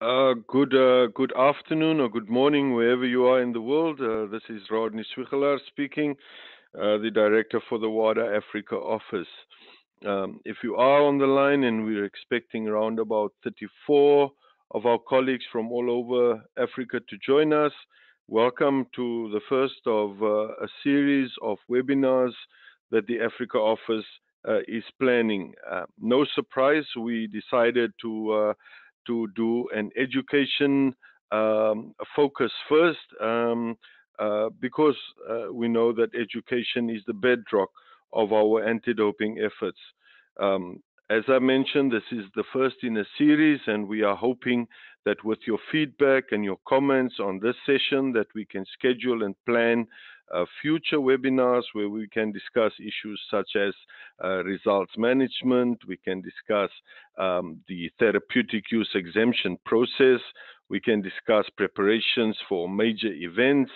Uh, good uh, good afternoon or good morning, wherever you are in the world. Uh, this is Rodney Swigelaar speaking, uh, the director for the WADA Africa office. Um, if you are on the line, and we're expecting around about 34 of our colleagues from all over Africa to join us, welcome to the first of uh, a series of webinars that the Africa office is planning. No surprise, we decided to to do an education um, focus first um, uh, because uh, we know that education is the bedrock of our anti-doping efforts. Um, as I mentioned, this is the first in a series, and we are hoping that with your feedback and your comments on this session, that we can schedule and plan uh, future webinars where we can discuss issues such as uh, results management, we can discuss um, the therapeutic use exemption process, we can discuss preparations for major events,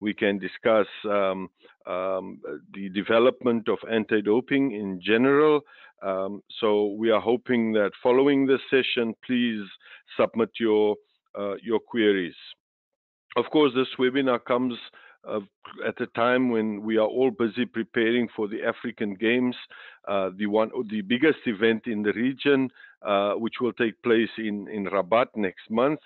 we can discuss um, um, the development of anti-doping in general. Um, so we are hoping that following this session, please submit your uh, your queries. Of course, this webinar comes at a time when we are all busy preparing for the African Games, uh, the one, the biggest event in the region, uh, which will take place in in Rabat next month.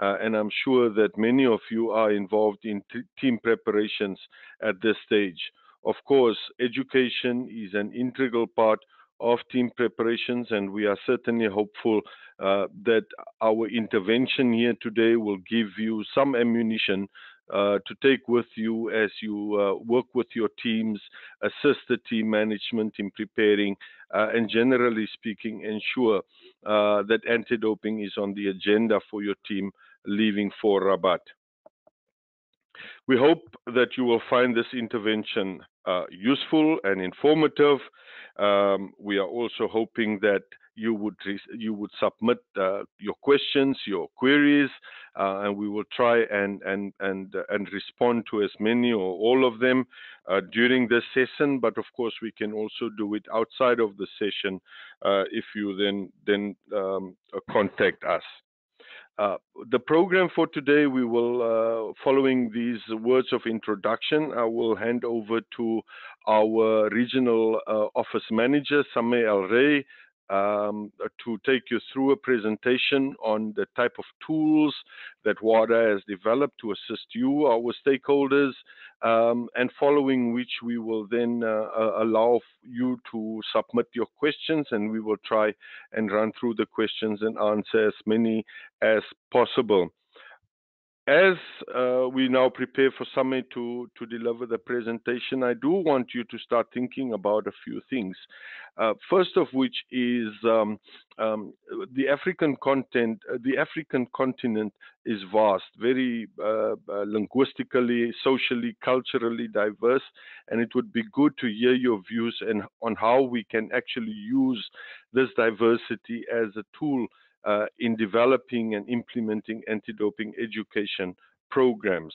Uh, and I'm sure that many of you are involved in team preparations at this stage. Of course, education is an integral part of team preparations, and we are certainly hopeful uh, that our intervention here today will give you some ammunition uh, to take with you as you uh, work with your teams, assist the team management in preparing, uh, and generally speaking, ensure uh, that anti-doping is on the agenda for your team leaving for Rabat. We hope that you will find this intervention uh, useful and informative. Um, we are also hoping that you would you would submit uh, your questions, your queries, uh, and we will try and and and uh, and respond to as many or all of them uh, during this session. But of course, we can also do it outside of the session uh, if you then then um, contact us. Uh, the program for today, we will, uh, following these words of introduction, I will hand over to our regional uh, office manager, Sameh El Rey, um, to take you through a presentation on the type of tools that WADA has developed to assist you, our stakeholders, um, and following which we will then uh, uh, allow you to submit your questions and we will try and run through the questions and answer as many as possible. As uh, we now prepare for Sameh to, to deliver the presentation, I do want you to start thinking about a few things. Uh, first of which is um, um, the African content, uh, the African continent is vast, very uh, uh, linguistically, socially, culturally diverse, and it would be good to hear your views and on how we can actually use this diversity as a tool in developing and implementing anti-doping education programs.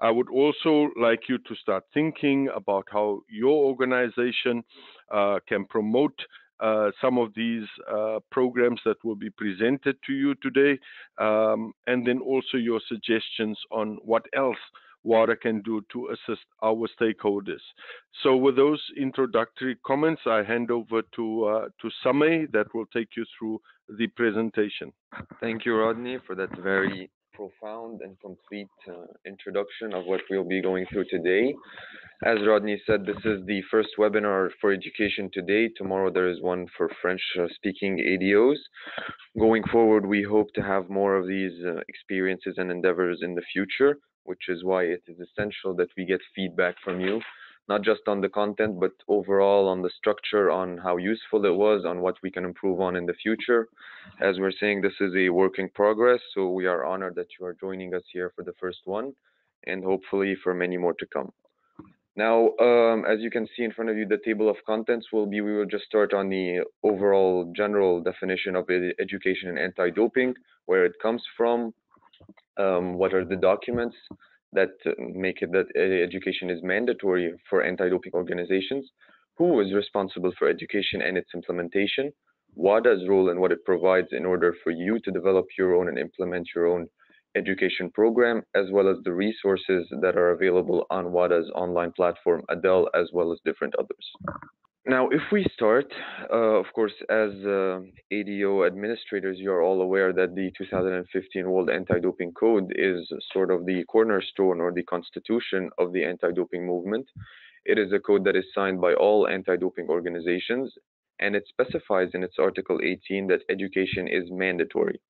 I would also like you to start thinking about how your organization uh, can promote uh, some of these uh, programs that will be presented to you today, um, and then also your suggestions on what else WADA can do to assist our stakeholders. So with those introductory comments, I hand over to, uh, to Sameh that will take you through the presentation. Thank you, Rodney, for that very profound and complete uh, introduction of what we'll be going through today. As Rodney said, this is the first webinar for education today. Tomorrow there is one for French-speaking ADOs. Going forward, we hope to have more of these uh, experiences and endeavors in the future which is why it is essential that we get feedback from you, not just on the content, but overall on the structure, on how useful it was, on what we can improve on in the future. As we're saying, this is a work in progress, so we are honored that you are joining us here for the first one, and hopefully for many more to come. Now, um, as you can see in front of you, the table of contents will be, we will just start on the overall general definition of education and anti-doping, where it comes from, um, what are the documents that make it that education is mandatory for anti-doping organizations, who is responsible for education and its implementation, WADA's role and what it provides in order for you to develop your own and implement your own education program, as well as the resources that are available on WADA's online platform, ADEL, as well as different others. Now, if we start, uh, of course, as uh, ADO administrators, you're all aware that the 2015 World Anti-Doping Code is sort of the cornerstone or the constitution of the anti-doping movement. It is a code that is signed by all anti-doping organizations, and it specifies in its Article 18 that education is mandatory.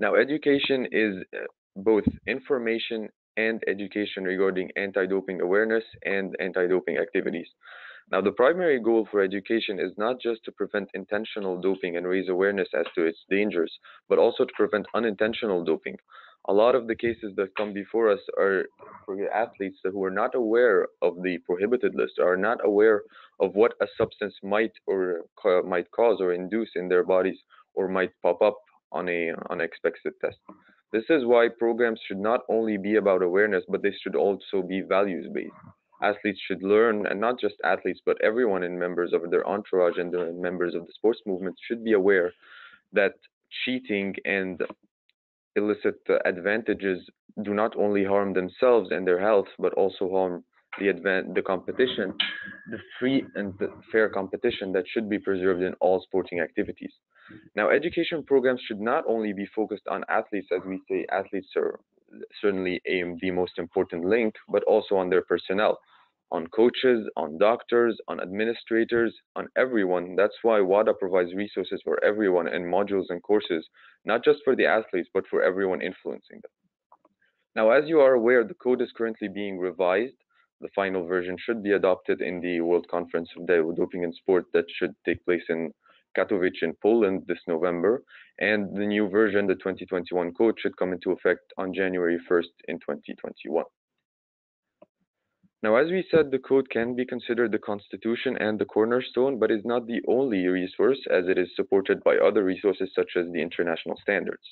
Now, education is uh, both information and education regarding anti-doping awareness and anti-doping activities. Now, the primary goal for education is not just to prevent intentional doping and raise awareness as to its dangers, but also to prevent unintentional doping. A lot of the cases that come before us are for athletes who are not aware of the prohibited list, are not aware of what a substance might or might cause or induce in their bodies, or might pop up on a unexpected test. This is why programs should not only be about awareness, but they should also be values based athletes should learn, and not just athletes, but everyone in members of their entourage and the members of the sports movement should be aware that cheating and illicit advantages do not only harm themselves and their health, but also harm the the competition, the free and the fair competition that should be preserved in all sporting activities. Now, education programs should not only be focused on athletes, as we say, athletes are certainly the most important link, but also on their personnel, on coaches, on doctors, on administrators, on everyone. That's why WADA provides resources for everyone and modules and courses, not just for the athletes, but for everyone influencing them. Now, as you are aware, the code is currently being revised. The final version should be adopted in the World Conference of Doping in Sport that should take place in Katowice in Poland this November, and the new version, the 2021 code, should come into effect on January 1st in 2021. Now, as we said, the code can be considered the constitution and the cornerstone, but is not the only resource as it is supported by other resources such as the international standards.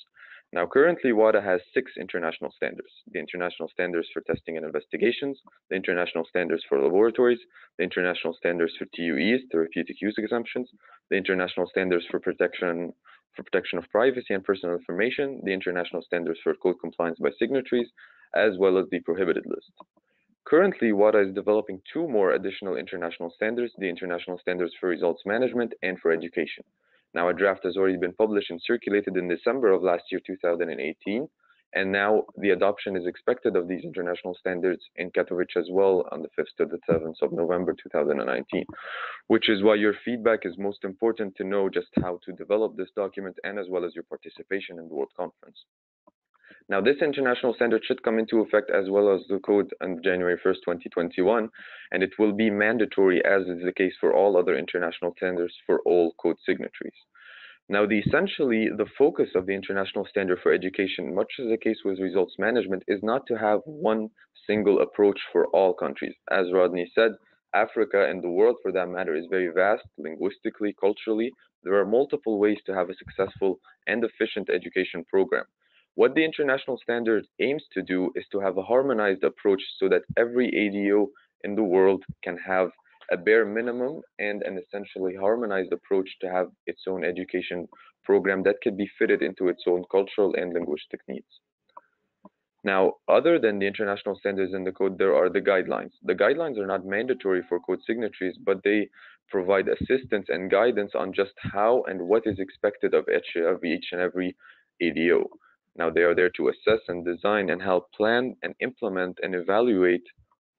Now, currently, WADA has six international standards the International Standards for Testing and Investigations, the International Standards for Laboratories, the International Standards for TUEs, Therapeutic Use Exemptions, the International Standards for Protection for protection of privacy and personal information, the International Standards for Code Compliance by Signatories, as well as the Prohibited List. Currently, WADA is developing two more additional international standards, the International Standards for Results Management and for Education. Now, a draft has already been published and circulated in December of last year, 2018. And now the adoption is expected of these international standards in Katowice as well on the 5th to the 7th of November 2019, which is why your feedback is most important to know just how to develop this document and as well as your participation in the World Conference. Now, this international standard should come into effect as well as the code on January 1st, 2021, and it will be mandatory as is the case for all other international standards for all code signatories. Now, the, essentially, the focus of the international standard for education, much as the case with results management, is not to have one single approach for all countries. As Rodney said, Africa and the world, for that matter, is very vast linguistically, culturally. There are multiple ways to have a successful and efficient education program. What the international standard aims to do is to have a harmonized approach so that every ADO in the world can have a bare minimum and an essentially harmonized approach to have its own education program that could be fitted into its own cultural and linguistic needs. Now, other than the international standards in the code, there are the guidelines. The guidelines are not mandatory for code signatories, but they provide assistance and guidance on just how and what is expected of each, of each and every ADO. Now they are there to assess and design and help plan and implement and evaluate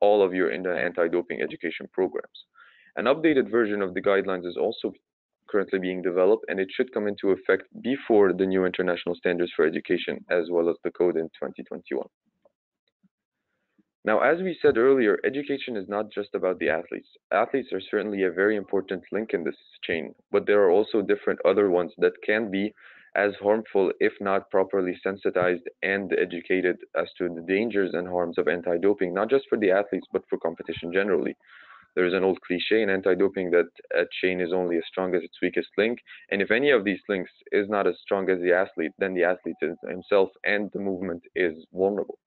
all of your anti-doping education programs. An updated version of the guidelines is also currently being developed and it should come into effect before the new international standards for education as well as the code in 2021. Now, as we said earlier, education is not just about the athletes. Athletes are certainly a very important link in this chain, but there are also different other ones that can be as harmful if not properly sensitized and educated as to the dangers and harms of anti-doping, not just for the athletes, but for competition generally. There's an old cliche in anti-doping that a chain is only as strong as its weakest link. And if any of these links is not as strong as the athlete, then the athlete himself and the movement is vulnerable.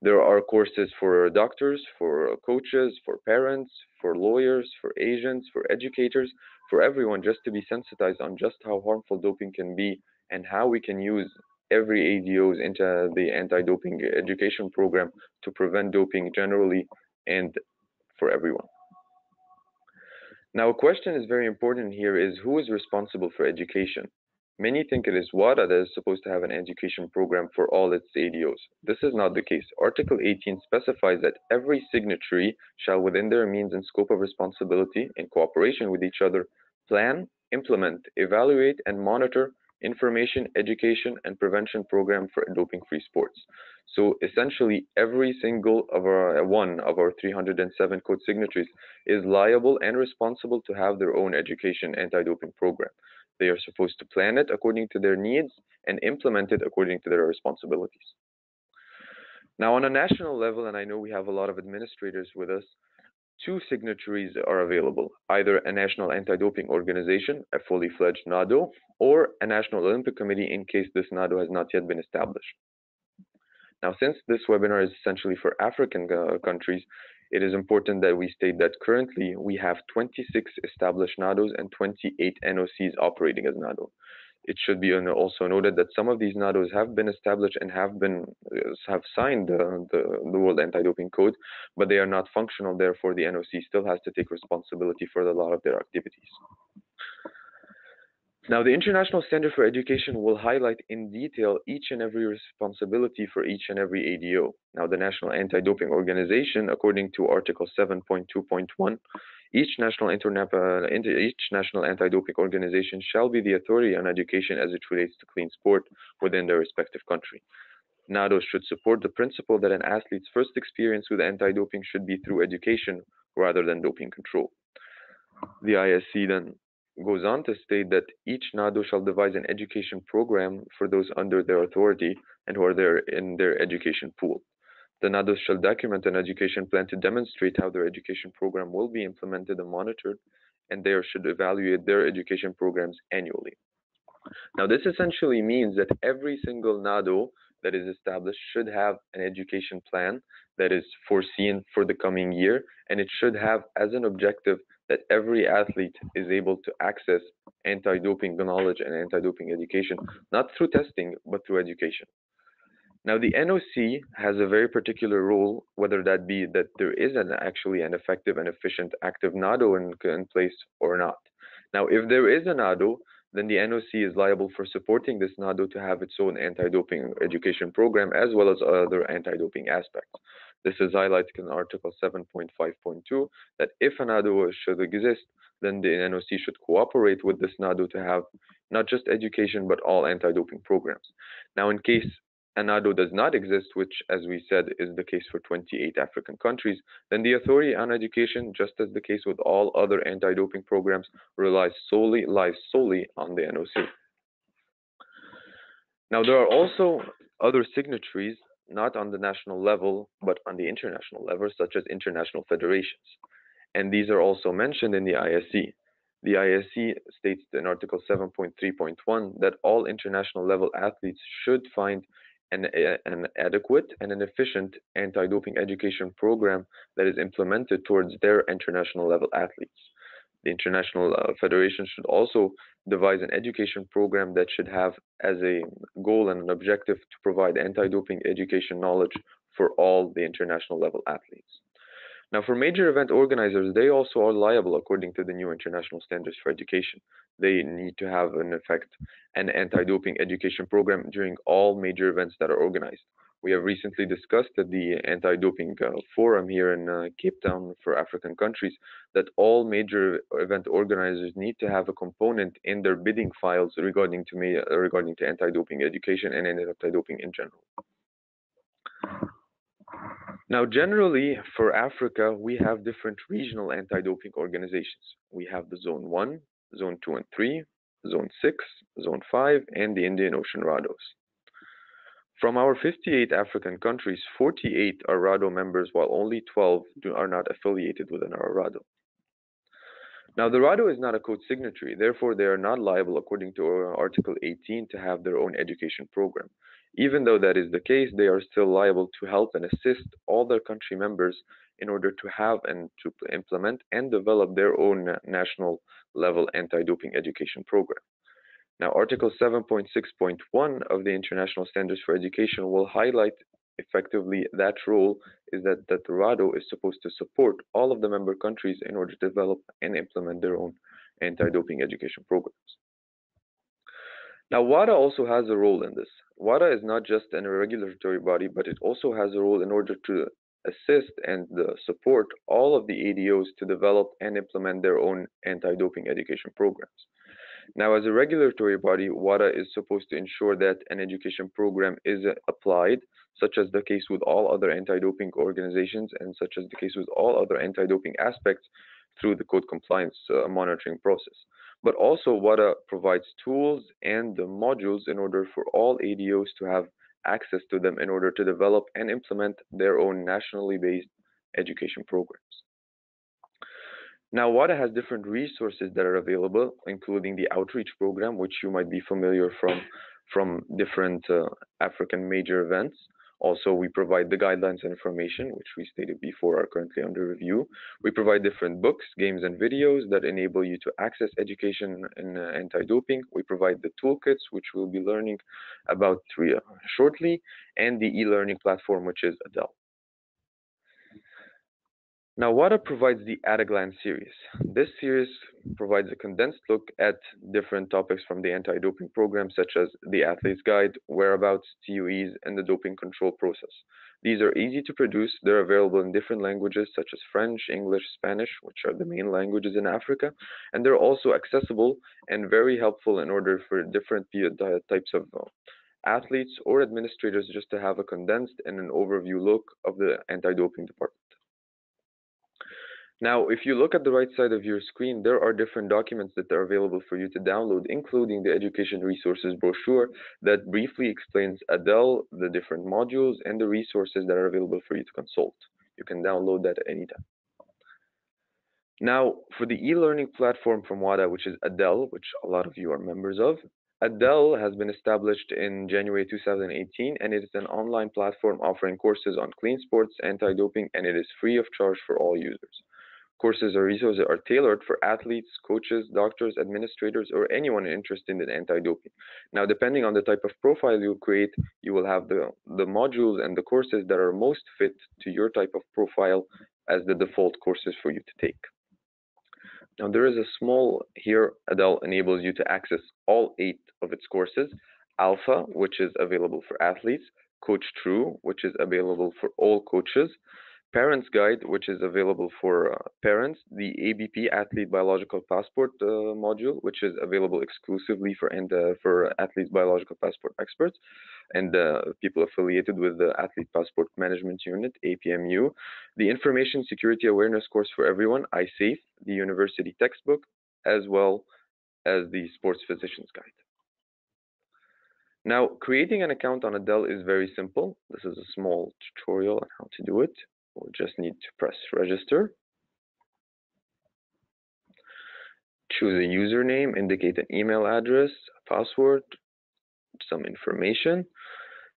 There are courses for doctors, for coaches, for parents, for lawyers, for agents, for educators, for everyone just to be sensitized on just how harmful doping can be and how we can use every ADOs into the anti-doping education program to prevent doping generally and for everyone. Now, a question is very important here is who is responsible for education? Many think it is WADA that is supposed to have an education program for all its ADOs. This is not the case. Article 18 specifies that every signatory shall, within their means and scope of responsibility, in cooperation with each other, plan, implement, evaluate, and monitor information, education, and prevention program for doping-free sports. So essentially, every single of our one of our 307 code signatories is liable and responsible to have their own education anti-doping program. They are supposed to plan it according to their needs and implement it according to their responsibilities. Now, on a national level, and I know we have a lot of administrators with us, two signatories are available either a national anti doping organization, a fully fledged NADO, or a National Olympic Committee in case this NADO has not yet been established. Now, since this webinar is essentially for African uh, countries, it is important that we state that currently we have 26 established NADOs and 28 NOCs operating as NADO. It should be also noted that some of these NADOs have been established and have been uh, have signed the, the, the World Anti-Doping Code, but they are not functional. Therefore, the NOC still has to take responsibility for a lot of their activities. Now, the International Standard for Education will highlight in detail each and every responsibility for each and every ADO. Now, the National Anti-Doping Organization, according to Article 7.2.1, each national, each national anti-doping organization shall be the authority on education as it relates to clean sport within their respective country. NADO should support the principle that an athlete's first experience with anti-doping should be through education rather than doping control. The ISE then goes on to state that each NADO shall devise an education program for those under their authority and who are there in their education pool. The NADOs shall document an education plan to demonstrate how their education program will be implemented and monitored, and they should evaluate their education programs annually. Now, this essentially means that every single NADO that is established should have an education plan that is foreseen for the coming year, and it should have as an objective that every athlete is able to access anti-doping knowledge and anti-doping education, not through testing, but through education. Now, the NOC has a very particular role, whether that be that there is an actually an effective and efficient active NADO in, in place or not. Now, if there is a NADO, then the NOC is liable for supporting this NADO to have its own anti-doping education program as well as other anti-doping aspects. This is highlighted in Article 7.5.2 that if a NADO should exist, then the NOC should cooperate with this NADO to have not just education but all anti-doping programs. Now, in case a NADO does not exist, which, as we said, is the case for 28 African countries, then the authority on education, just as the case with all other anti-doping programs, relies solely lies solely on the NOC. Now, there are also other signatories not on the national level, but on the international level, such as international federations. And these are also mentioned in the ISE. The ISE states in Article 7.3.1 that all international level athletes should find an, an adequate and an efficient anti doping education program that is implemented towards their international level athletes. The international uh, federation should also devise an education program that should have as a goal and an objective to provide anti-doping education knowledge for all the international level athletes. Now, for major event organizers, they also are liable according to the new international standards for education. They need to have, in effect, an anti doping education program during all major events that are organized. We have recently discussed at the anti-doping uh, forum here in uh, Cape Town for African countries that all major event organizers need to have a component in their bidding files regarding to me, uh, regarding to anti-doping education and anti-doping in general. Now, generally for Africa, we have different regional anti-doping organizations. We have the Zone 1, Zone 2 and 3, Zone 6, Zone 5, and the Indian Ocean RADOs. From our 58 African countries, 48 are RADO members, while only 12 do, are not affiliated with an RADO. Now, the RADO is not a code signatory, therefore, they are not liable, according to Article 18, to have their own education program. Even though that is the case, they are still liable to help and assist all their country members in order to have and to implement and develop their own national level anti-doping education program. Now, Article 7.6.1 of the International Standards for Education will highlight effectively that role is that, that the RADO is supposed to support all of the member countries in order to develop and implement their own anti-doping education programs. Now, WADA also has a role in this. WADA is not just an regulatory body, but it also has a role in order to assist and uh, support all of the ADOs to develop and implement their own anti-doping education programs. Now, as a regulatory body, WADA is supposed to ensure that an education program is applied, such as the case with all other anti-doping organizations and such as the case with all other anti-doping aspects through the code compliance uh, monitoring process. But also WADA provides tools and the modules in order for all ADOs to have access to them in order to develop and implement their own nationally based education programs. Now, WADA has different resources that are available, including the outreach program, which you might be familiar from from different uh, African major events. Also, we provide the guidelines and information, which we stated before are currently under review. We provide different books, games, and videos that enable you to access education in uh, anti-doping. We provide the toolkits, which we'll be learning about three, uh, shortly, and the e-learning platform, which is ADEL. Now, WADA provides the At a Glance series. This series provides a condensed look at different topics from the anti-doping program, such as the Athlete's Guide, whereabouts, TUEs, and the doping control process. These are easy to produce. They're available in different languages, such as French, English, Spanish, which are the main languages in Africa, and they're also accessible and very helpful in order for different types of uh, athletes or administrators just to have a condensed and an overview look of the anti-doping department. Now, if you look at the right side of your screen, there are different documents that are available for you to download, including the education resources brochure that briefly explains ADEL, the different modules, and the resources that are available for you to consult. You can download that at any time. Now, for the e-learning platform from WADA, which is ADEL, which a lot of you are members of, ADEL has been established in January 2018, and it is an online platform offering courses on clean sports, anti-doping, and it is free of charge for all users. Courses or resources are tailored for athletes, coaches, doctors, administrators, or anyone interested in anti-doping. Now, depending on the type of profile you create, you will have the, the modules and the courses that are most fit to your type of profile as the default courses for you to take. Now, there is a small here, ADEL enables you to access all eight of its courses. Alpha, which is available for athletes, Coach True, which is available for all coaches, Parents Guide, which is available for uh, parents, the ABP Athlete Biological Passport uh, module, which is available exclusively for and uh, for athletes biological passport experts and people affiliated with the Athlete Passport Management Unit (APMU), the Information Security Awareness course for everyone (iSafe), the University textbook, as well as the Sports Physician's Guide. Now, creating an account on ADEL is very simple. This is a small tutorial on how to do it. We'll just need to press register. Choose a username, indicate an email address, password, some information.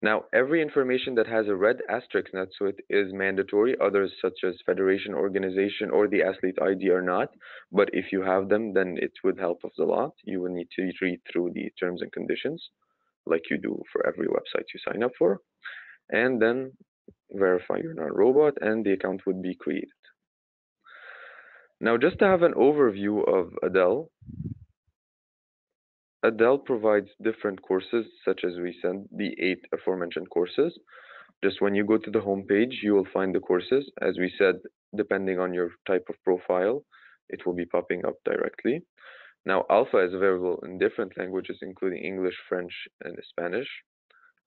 Now, every information that has a red asterisk next to it is mandatory. Others, such as federation, organization, or the athlete ID, are not. But if you have them, then it would help us a lot. You will need to read through the terms and conditions, like you do for every website you sign up for. And then verify you're not a robot, and the account would be created. Now, just to have an overview of ADEL, ADEL provides different courses, such as we said, the eight aforementioned courses. Just when you go to the home page, you will find the courses. As we said, depending on your type of profile, it will be popping up directly. Now, Alpha is available in different languages, including English, French, and Spanish.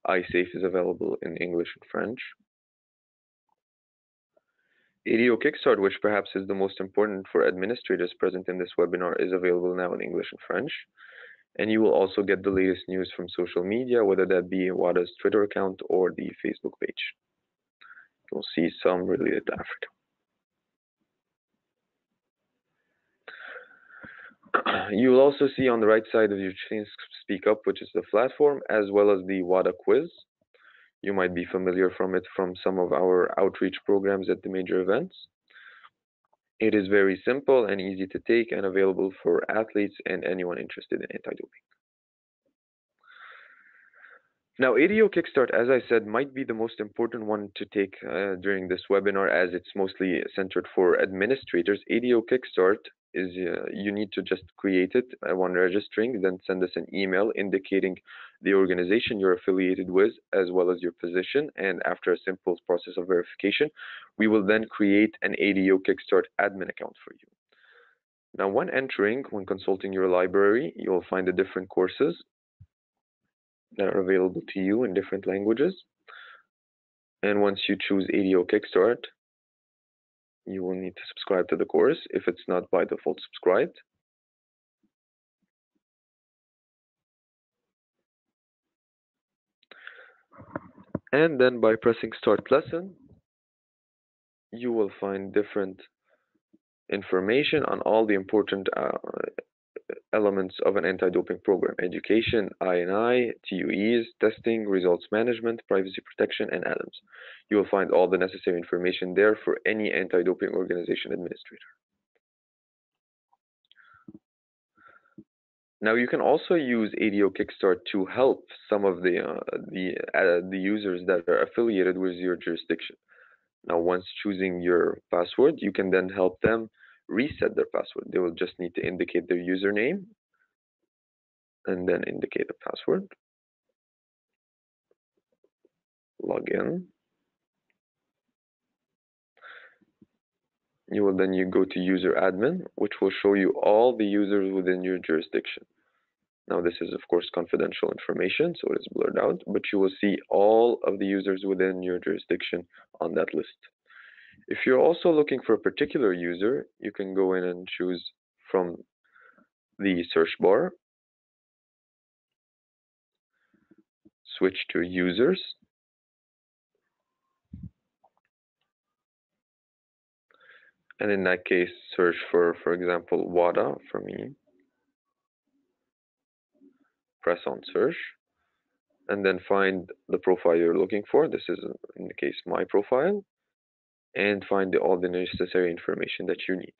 iSafe is available in English and French. ADO Kickstart, which perhaps is the most important for administrators present in this webinar, is available now in English and French. And you will also get the latest news from social media, whether that be WADA's Twitter account or the Facebook page. You'll see some related to Africa. You will also see on the right side of your screen Speak Up, which is the platform, as well as the WADA quiz. You might be familiar from it from some of our outreach programs at the major events. It is very simple and easy to take and available for athletes and anyone interested in anti-doping. Now, ADO Kickstart, as I said, might be the most important one to take uh, during this webinar as it's mostly centered for administrators. ADO Kickstart is uh, you need to just create it uh, when registering, then send us an email indicating the organization you're affiliated with as well as your position. And after a simple process of verification, we will then create an ADO Kickstart admin account for you. Now, when entering, when consulting your library, you'll find the different courses that are available to you in different languages. And once you choose ADO Kickstart, you will need to subscribe to the course if it's not by default subscribed. And then by pressing start lesson, you will find different information on all the important uh, elements of an anti-doping program, education, INI, TUEs, testing, results management, privacy protection, and ADAMS. You will find all the necessary information there for any anti-doping organization administrator. Now you can also use ADO Kickstart to help some of the uh, the uh, the users that are affiliated with your jurisdiction. Now once choosing your password, you can then help them reset their password. They will just need to indicate their username and then indicate a password. Log in. You will then you go to user admin, which will show you all the users within your jurisdiction. Now this is of course confidential information, so it is blurred out, but you will see all of the users within your jurisdiction on that list. If you're also looking for a particular user, you can go in and choose from the search bar, switch to users, and in that case, search for, for example, WADA for me. Press on search, and then find the profile you're looking for. This is, in the case, my profile and find all the necessary information that you need.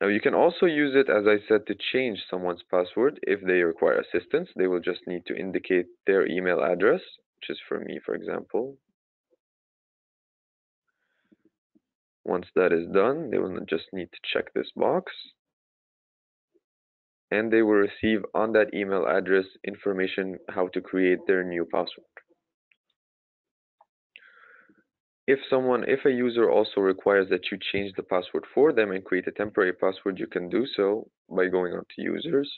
Now you can also use it, as I said, to change someone's password. If they require assistance, they will just need to indicate their email address, which is for me, for example. Once that is done, they will just need to check this box. And they will receive on that email address information how to create their new password. If someone, if a user also requires that you change the password for them and create a temporary password, you can do so by going on to users,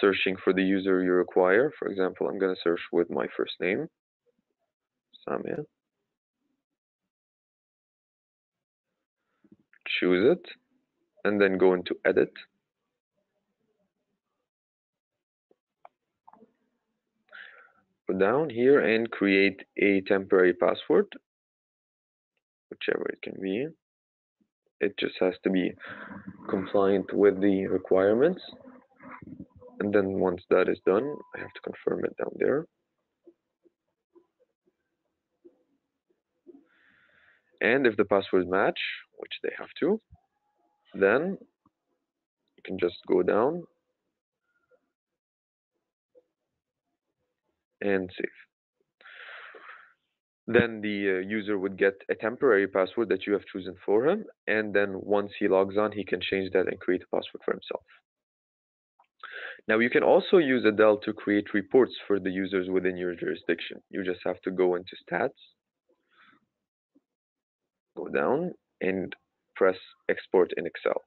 searching for the user you require. For example, I'm going to search with my first name, Samia. Choose it, and then go into edit. Down here and create a temporary password, whichever it can be. It just has to be compliant with the requirements. And then once that is done, I have to confirm it down there. And if the passwords match, which they have to, then you can just go down and save. Then the uh, user would get a temporary password that you have chosen for him, and then once he logs on, he can change that and create a password for himself. Now you can also use ADEL to create reports for the users within your jurisdiction. You just have to go into stats, go down, and press export in Excel.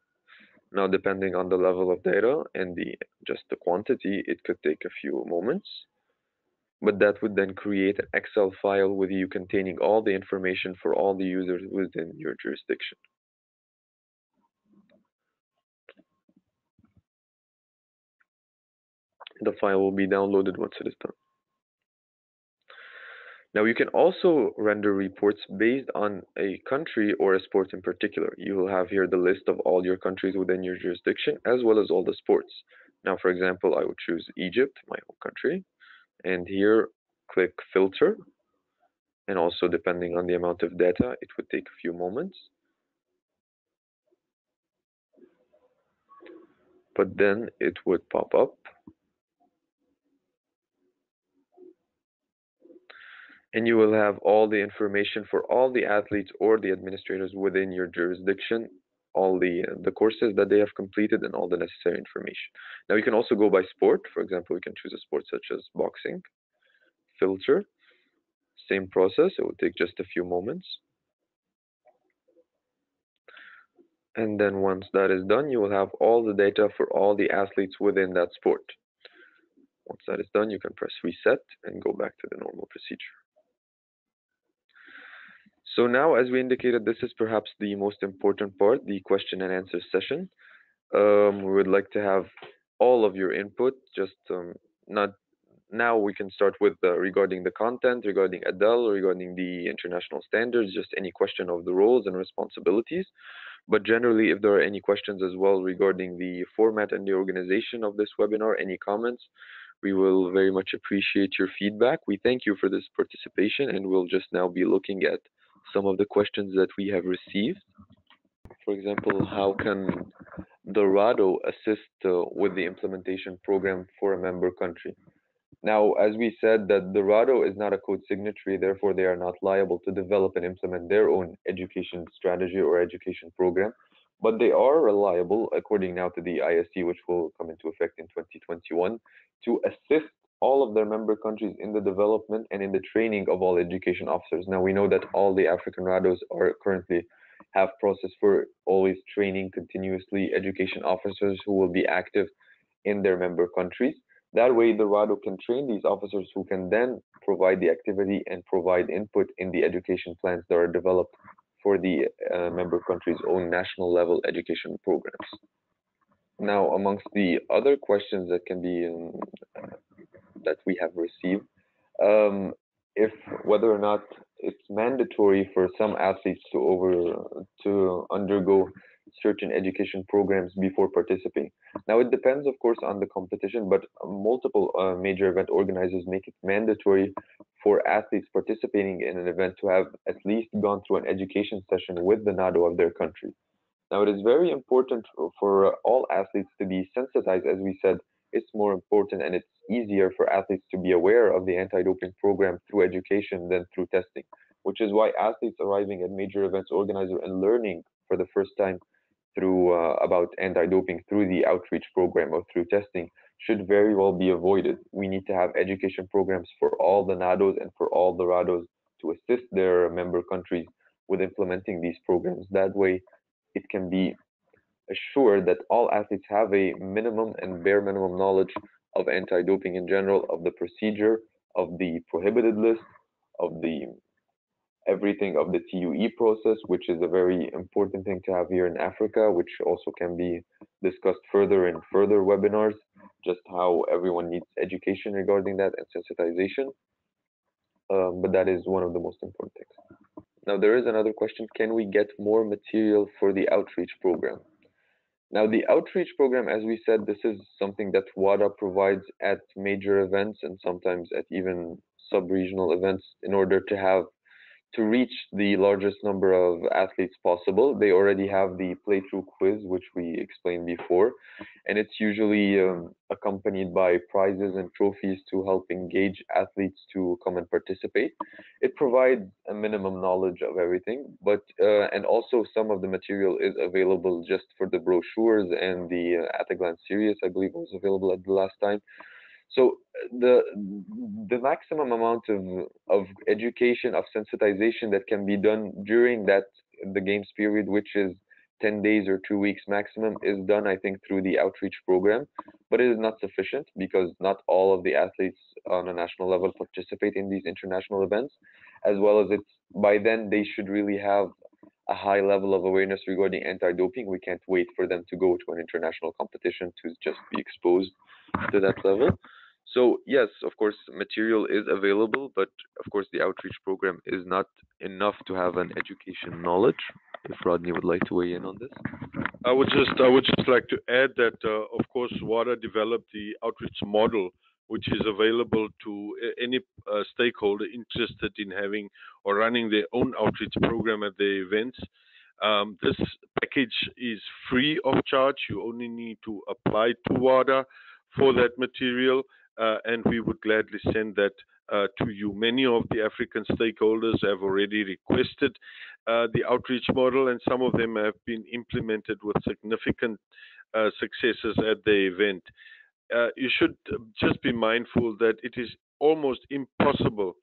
Now, depending on the level of data and the just the quantity, it could take a few moments but that would then create an Excel file with you containing all the information for all the users within your jurisdiction. The file will be downloaded once it is done. Now you can also render reports based on a country or a sport in particular. You will have here the list of all your countries within your jurisdiction as well as all the sports. Now, for example, I would choose Egypt, my home country, and here click filter. And also depending on the amount of data, it would take a few moments. But then it would pop up. And you will have all the information for all the athletes or the administrators within your jurisdiction all the uh, the courses that they have completed and all the necessary information. Now you can also go by sport. For example, we can choose a sport such as boxing. Filter. Same process. It will take just a few moments. And then once that is done, you will have all the data for all the athletes within that sport. Once that is done, you can press reset and go back to the normal procedure. So now, as we indicated, this is perhaps the most important part, the question and answer session. Um, we would like to have all of your input, just um, not now we can start with uh, regarding the content, regarding ADEL, regarding the international standards, just any question of the roles and responsibilities. But generally, if there are any questions as well regarding the format and the organization of this webinar, any comments, we will very much appreciate your feedback. We thank you for this participation and we'll just now be looking at some of the questions that we have received. For example, how can the RADO assist uh, with the implementation program for a member country? Now, as we said, that the RADO is not a code signatory, therefore they are not liable to develop and implement their own education strategy or education program, but they are reliable, according now to the ISE, which will come into effect in 2021, to assist all of their member countries in the development and in the training of all education officers. Now we know that all the African RADOs are currently have process for always training continuously education officers who will be active in their member countries. That way the RADO can train these officers who can then provide the activity and provide input in the education plans that are developed for the uh, member countries' own national level education programs. Now, amongst the other questions that can be um, that we have received, um, if whether or not it's mandatory for some athletes to over to undergo certain education programs before participating. Now it depends, of course, on the competition, but multiple uh, major event organizers make it mandatory for athletes participating in an event to have at least gone through an education session with the NADO of their country. Now it is very important for all athletes to be sensitized, as we said, it's more important and it's easier for athletes to be aware of the anti-doping program through education than through testing, which is why athletes arriving at major events organizer and learning for the first time through uh, about anti-doping through the outreach program or through testing should very well be avoided. We need to have education programs for all the NADOs and for all the RADOs to assist their member countries with implementing these programs. That way, it can be assure that all athletes have a minimum and bare minimum knowledge of anti-doping in general, of the procedure, of the prohibited list, of the everything of the TUE process, which is a very important thing to have here in Africa, which also can be discussed further in further webinars, just how everyone needs education regarding that and sensitization. Um, but that is one of the most important things. Now, there is another question. Can we get more material for the outreach program? Now, the outreach program, as we said, this is something that WADA provides at major events and sometimes at even sub-regional events in order to have to reach the largest number of athletes possible. They already have the playthrough quiz, which we explained before, and it's usually um, accompanied by prizes and trophies to help engage athletes to come and participate. It provides a minimum knowledge of everything, but uh, and also some of the material is available just for the brochures and the uh, at a glance series, I believe was available at the last time. So the the maximum amount of of education of sensitization that can be done during that the games period, which is 10 days or two weeks maximum, is done I think through the outreach program, but it is not sufficient because not all of the athletes on a national level participate in these international events, as well as it's by then they should really have a high level of awareness regarding anti-doping. We can't wait for them to go to an international competition to just be exposed to that level. So yes, of course, material is available, but of course, the outreach program is not enough to have an education knowledge. If Rodney would like to weigh in on this, I would just I would just like to add that uh, of course WADA developed the outreach model, which is available to any uh, stakeholder interested in having or running their own outreach program at the events. Um, this package is free of charge. You only need to apply to WADA for that material, uh, and we would gladly send that uh, to you. Many of the African stakeholders have already requested uh, the outreach model, and some of them have been implemented with significant uh, successes at the event. Uh, you should just be mindful that it is almost impossible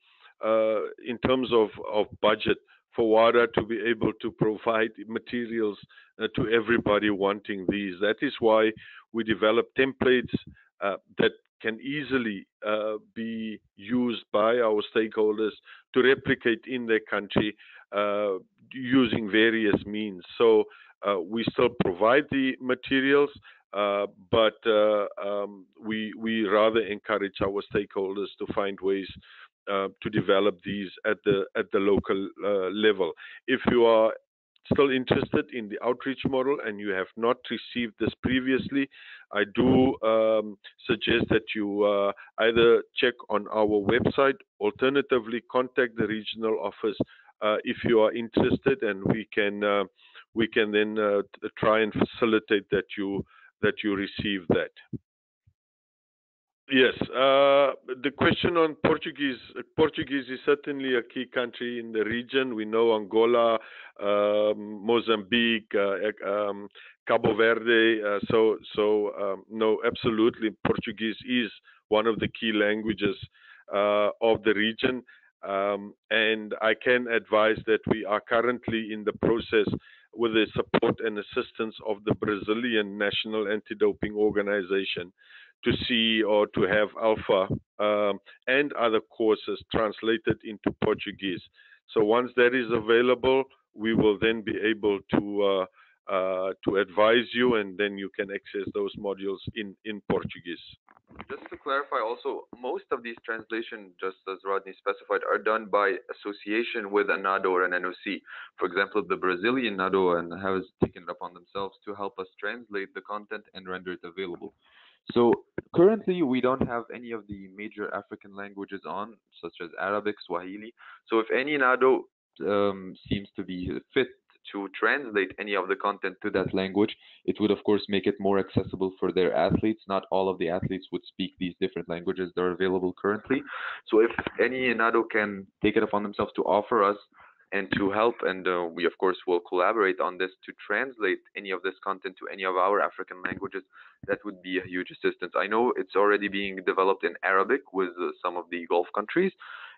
uh, in terms of, of budget for WADA to be able to provide materials uh, to everybody wanting these. That is why we develop templates uh, that can easily uh, be used by our stakeholders to replicate in their country uh, using various means. So uh, we still provide the materials, but um, we we rather encourage our stakeholders to find ways uh, to develop these at the at the local uh, level. If you are still interested in the outreach model and you have not received this previously, I do um, suggest that you uh, either check on our website, alternatively contact the regional office uh, if you are interested, and we can uh, we can then uh, try and facilitate that you that you receive that. Yes. Uh, the question on Portuguese. Portuguese is certainly a key country in the region. We know Angola, um, Mozambique, uh, um, Cabo Verde. Uh, so, so um, no, absolutely, Portuguese is one of the key languages of the region. And I can advise that we are currently in the process with the support and assistance of the Brazilian National Anti-Doping Organization to see or to have Alpha um, and other courses translated into Portuguese. So once that is available, we will then be able to uh, uh, to advise you, and then you can access those modules in in Portuguese. Just to clarify, also most of these translations, just as Rodney specified, are done by association with a NADO or an NOC. For example, the Brazilian NADO and has taken it upon themselves to help us translate the content and render it available. So currently we don't have any of the major African languages on, such as Arabic, Swahili. So if any NADO um, seems to be fit to translate any of the content to that language, it would of course make it more accessible for their athletes. Not all of the athletes would speak these different languages that are available currently. So if any NADO can take it upon themselves to offer us and to help. And uh, we, of course, will collaborate on this to translate any of this content to any of our African languages. That would be a huge assistance. I know it's already being developed in Arabic with uh, some of the Gulf countries,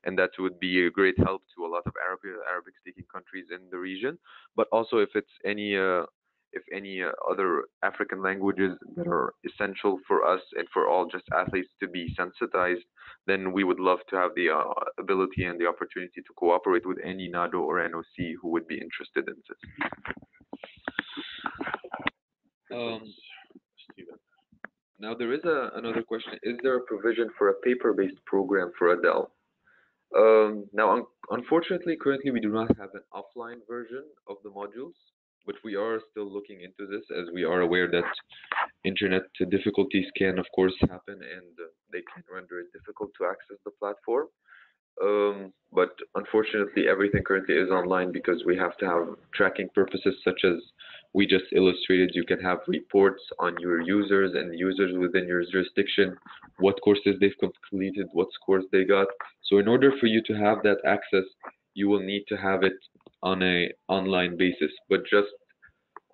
and that would be a great help to a lot of Arabic Arabic-speaking countries in the region. But also, if it's any uh, if any uh, other African languages that are essential for us and for all just athletes to be sensitized, then we would love to have the uh, ability and the opportunity to cooperate with any NADO or NOC who would be interested in this. Um, now there is a, another question. Is there a provision for a paper-based program for ADEL? Um, now, un unfortunately, currently we do not have an offline version of the modules but we are still looking into this as we are aware that internet difficulties can of course happen and uh, they can render it difficult to access the platform. Um, but unfortunately everything currently is online because we have to have tracking purposes such as we just illustrated. You can have reports on your users and users within your jurisdiction what courses they've completed what scores they got. So in order for you to have that access you will need to have it on a online basis, but just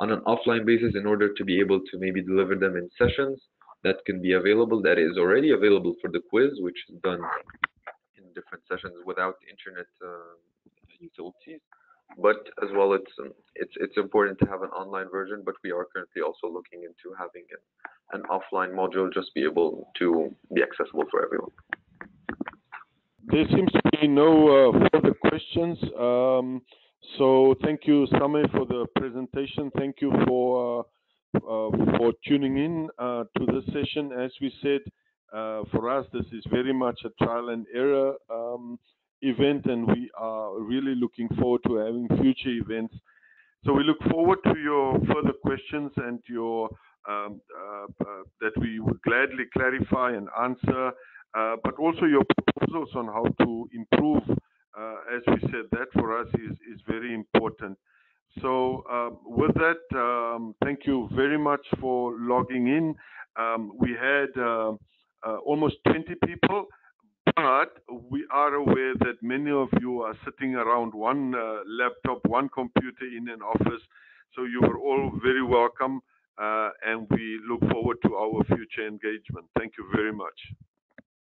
on an offline basis in order to be able to maybe deliver them in sessions that can be available that is already available for the quiz which is done in different sessions without internet uh, utilities. But as well it's it's it's important to have an online version but we are currently also looking into having an, an offline module just be able to be accessible for everyone there seems to be no uh, further questions um, so thank you, Same, for the presentation. Thank you for uh, uh, for tuning in to this session. As we said, for us, this is very much a trial and error um, event, and we are really looking forward to having future events. So we look forward to your further questions and your um, that we would gladly clarify and answer, uh, but also your proposals on how to improve. Uh, as we said, that for us is is very important. So um, with that, um, thank you very much for logging in. Um, we had uh, uh, almost 20 people, but we are aware that many of you are sitting around one uh, laptop, one computer in an office. So you are all very welcome, uh, and we look forward to our future engagement. Thank you very much.